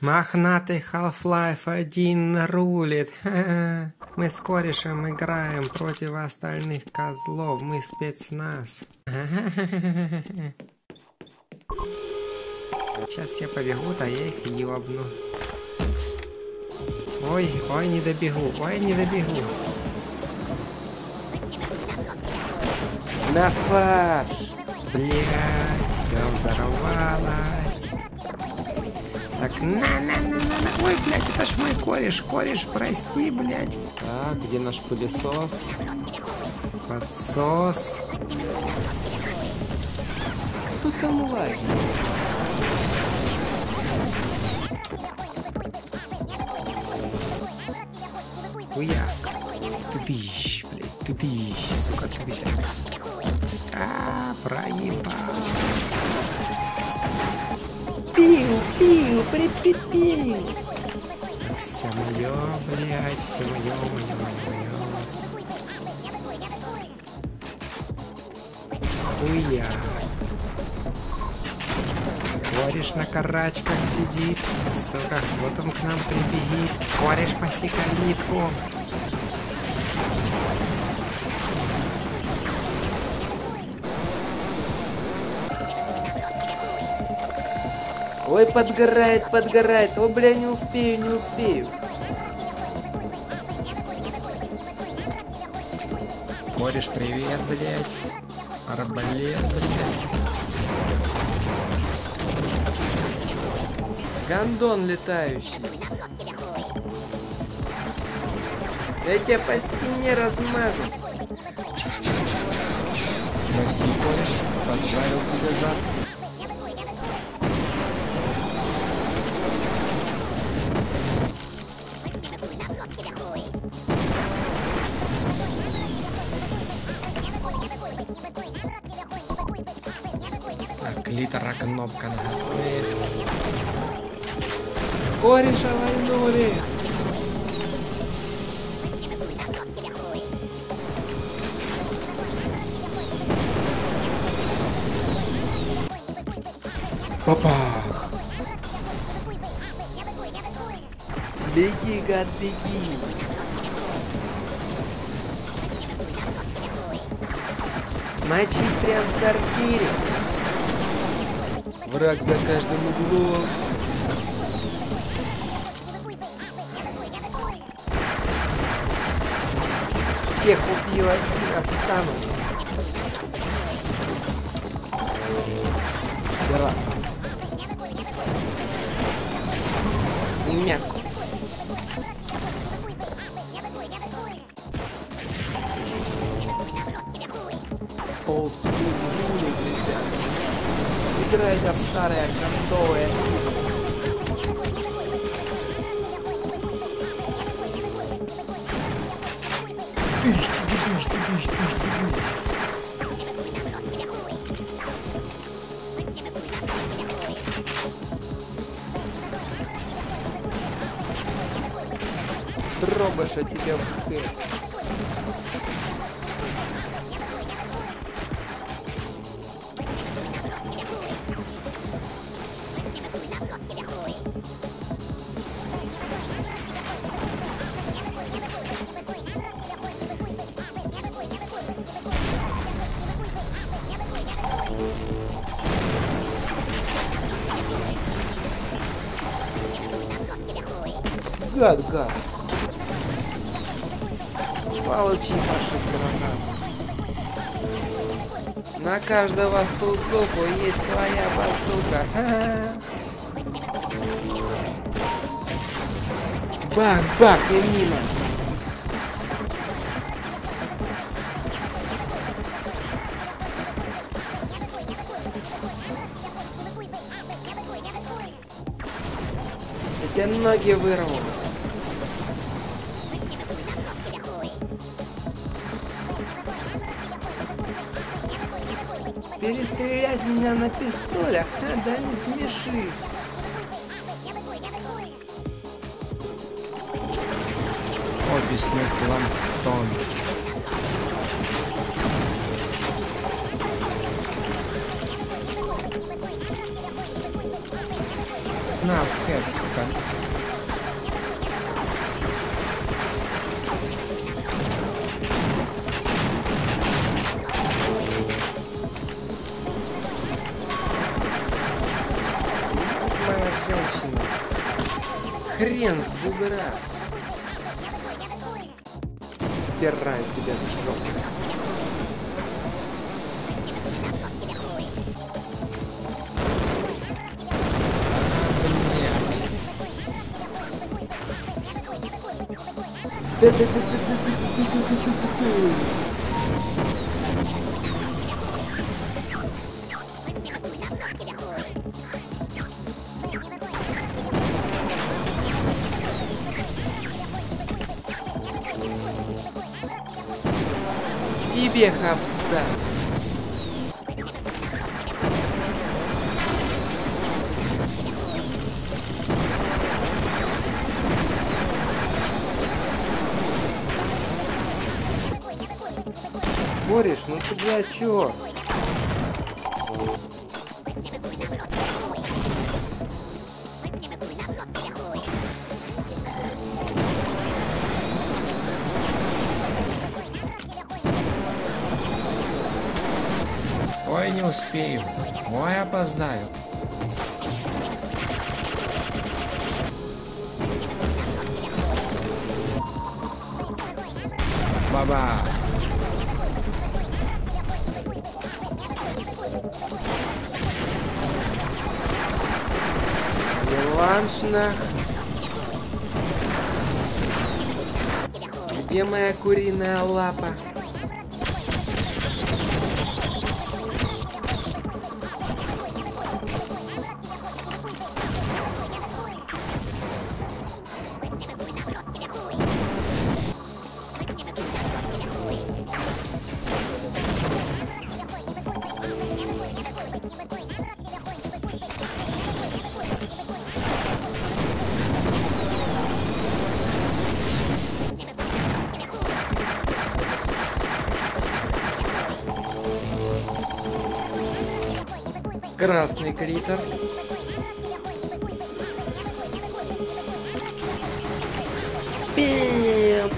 Мохнатый Half-Life 1 рулит. Ха-ха. Мы с корешем играем против остальных козлов. Мы спецназ. Сейчас я побегу, да я их ёбну. Ой, ой, не добегу, ой, не добегу. На фарш! Блять, все взорвалось. Так, на-на-на-на-на. Ой, блядь, это ж мой кореш. Кореш, прости, блядь. Так, где наш пылесос? Подсос. Кто там лазит? Хуяк. Ты тыщ, блядь, ты тыщ, сука, ты тыщ. А, проебал. Пил, пил, припипил. Все мое, блядь, все мое, мое, мое, мое. Хуя. Кореш на карачках сидит. Сука, кто там к нам прибегит? Кореш паси калитку. Ой, подгорает, подгорает. О, бля, не успею, не успею. Кореш, привет, блядь. Арбалет, блядь. Гандон летающий. Я тебя по стене размажу. Прости, кореш, поджарил тебе зад. Кнопка на готове. Кореша вальнули. Папах! Беги, гад, беги. Мочить прям в сортире. Враг за каждым углом. Всех убью, один останусь. Хера. Смятку. Играйте в старые кондовые. Тыщ, ты, тыщ, ты, тыщ, тыщ, ты, тыщ. Дробыша тебе в хэт. Гад, гад. Получи фашист гранату. На каждого сусуку есть своя базука. Ха-ха. Бах, бах и мимо. Я тебе ноги вырву. Перестрелять меня на пистолях? А, да не смеши. Офисный планктон. На, Хэтс. Женщина. Хрен с бугра. Спираю тебя в жопу. Тебе хапста. Кореш, ну ты, бля, чё? Ой, не успею. Ой, опоздаю. Баба. Реваншна. Где моя куриная лапа? Красный критер. Пиу,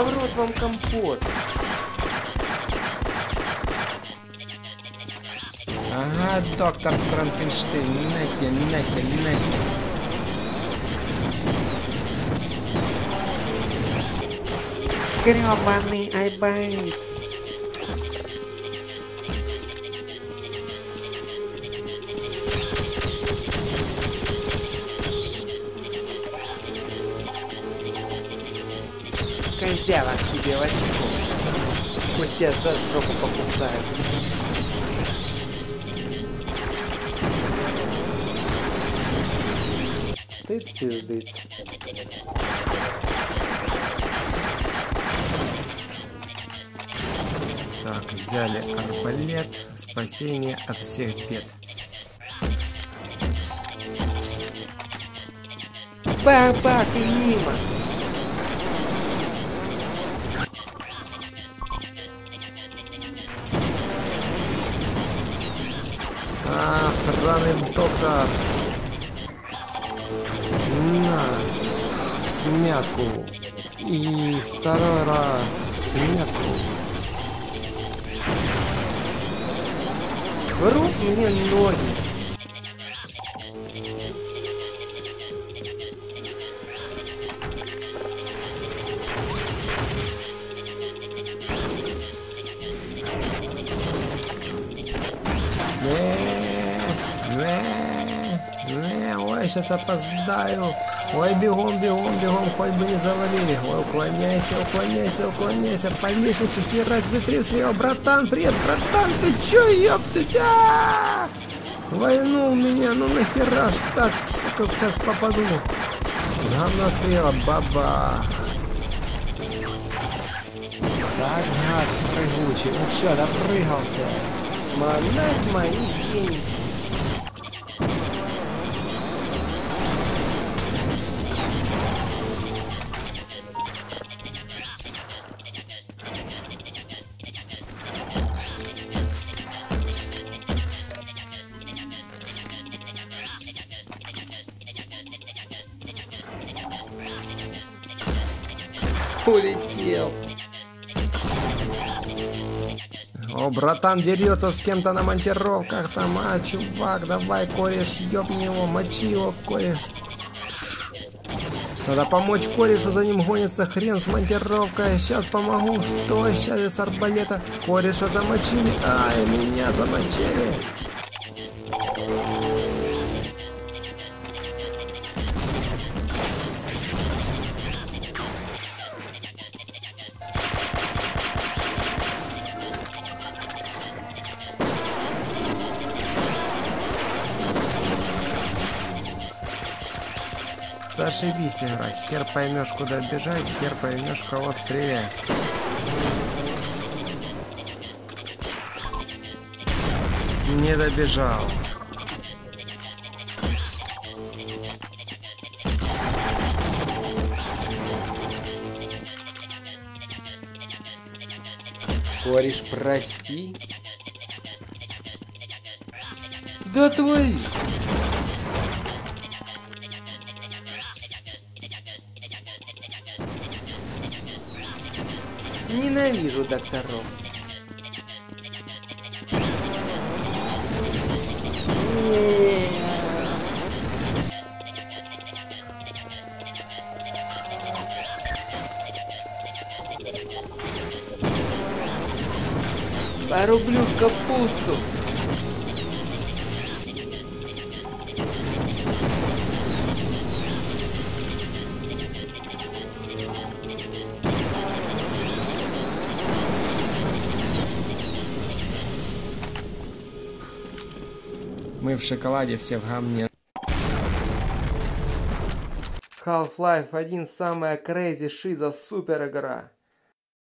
Да в рот вам компот. Ага, доктор Франкенштейн, нате, нате, нате. Гребаный айбайт. Козява к тебе в очко. Пусть тебя за жопу покусают. Тыц пиздыц. Так, взяли арбалет. Спасение от всех бед. Бах-бах и мимо. Сраный доктор. На. Смятку. И второй раз в смятку. Рот мне ноги. Сейчас опоздаю. Ой, бегом, бегом, бегом, хоть бы не завалили. Ой, уклоняйся, уклоняйся, уклоняйся. По лестнице херач, быстрее, быстрее. Братан, привет, братан, ты чё, ёптать? А -а -а! Войнул меня, ну нахера ж так, сука, сейчас попаду. С говнострела, баба. Так, гад, прыгучий. Ну чё, допрыгался? Манать мои деньги. О, братан дерется с кем-то на монтировках там. А, чувак, давай, кореш, ёбни его, мочи его, кореш. Надо помочь корешу, за ним гонится хрен с монтировкой. Сейчас помогу, стой, сейчас с арбалета. Кореша замочили, ай, меня замочили. Зашибись игра, хер поймешь куда бежать, хер поймешь кого стрелять. Не добежал. Кореш, прости. Да твой. Ненавижу докторов. Порублю в капусту. Мы в шоколаде все в гамне. Half-Life 1 самая crazy шиза супер игра.